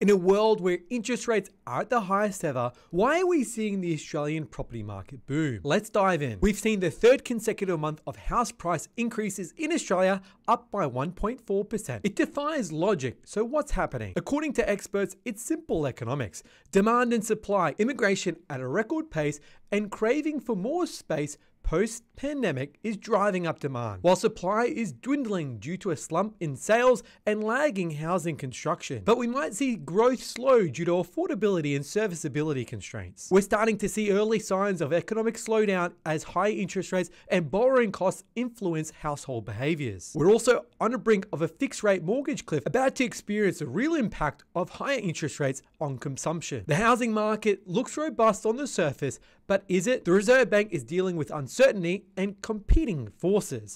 In a world where interest rates are at the highest ever, why are we seeing the Australian property market boom? Let's dive in. We've seen the third consecutive month of house price increases in Australia, up by 1.4%. It defies logic, so what's happening? According to experts, it's simple economics. Demand and supply, immigration at a record pace, and craving for more space post pandemic is driving up demand, while supply is dwindling due to a slump in sales and lagging housing construction. But we might see growth slow due to affordability and serviceability constraints. We're starting to see early signs of economic slowdown as high interest rates and borrowing costs influence household behaviors. We're also on the brink of a fixed rate mortgage cliff, about to experience the real impact of higher interest rates on consumption. The housing market looks robust on the surface, but is it? The Reserve Bank is dealing with uncertainty and competing forces.